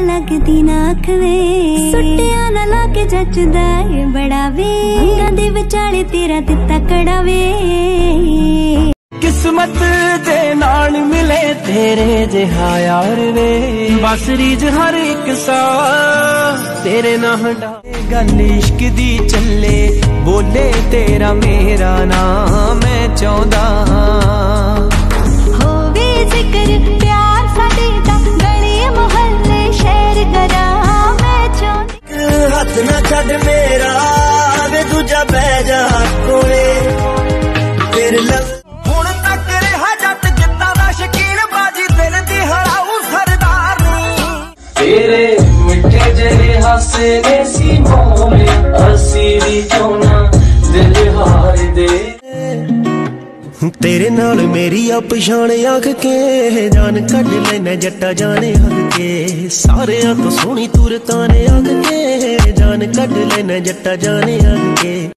ਲੱਗਦੀ ਨਾ ਅੱਖ ਸੁੱਟਿਆ ਨਾ ਲਾ ਕੇ ਜੱਜਦਾ ਏ ਬੜਾ ਵੇ ਅੰਗਾਂ ਦੇ ਵਿਚਾਲੇ ਤੇਰਾ ਦਿੱਤਾ ਕੜਾ ਵੇ ਕਿਸਮਤ ਦੇ ਨਾਲ ਮਿਲੇ ਤੇਰੇ ਜਿਹਾ ਯਾਰ ਵੇ। ਬਸ ਰੀਜ ਹਰ ਇੱਕ ਸਾ ਤੇਰੇ ਨਾਲ ਹੰਡਾ ਗੱਲ ਇਸ਼ਕ ਦੀ ਚੱਲੇ। ਬੋਲੇ ਤੇਰਾ ਮੇਰਾ ਨਾਮ। ਨਾ ਛੱਡ ਮੇਰਾ ਵੇ ਦੂਜਾ ਬਹਿ ਜਾ ਕੋਲੇ। ਤੇਰੇ ਲਵ ਹੁਣ ਤੱਕ ਰਿਹਾ ਜੱਟ ਜਿੱਤਾਂ ਦਾ ਸ਼ਕੀਨ ਬਾਜੀ ਦਿਲ ਦੀ ਹਰਾਉ ਸਰਦਾਰ ਨੂੰ। ਤੇਰੇ ਮਿੱਠੇ ਜਿਹੇ ਹਾਸੇ ਨੇ ਸੀ ਮੋਲੇ ਅਸੀਂ ਵੀ ਕਿਉਂ ਨਾ ਦਿਲ ਹਾਰ ਦੇ। ਤੇਰੇ ਨਾਲ ਮੇਰੀ ਆ ਪਛਾਣ ਆਖ ਕੇ ਜਾਨ ਕੱਢ ਲੈਣਾ ਜੱਟਾ ਜਾਣੇ ਹੱਕ ਕੇ। ਸਾਰਿਆਂ ਤੋਂ ਸੋਹਣੀ ਤੂਰਤਾਂ ਨੇ ਆਖ ਕੇ। ਜਾਨ ਕੱਢ ਲੈਣਾ ਜੱਟਾ ਜਾਣੇ ਹੱਕ ਕੇ।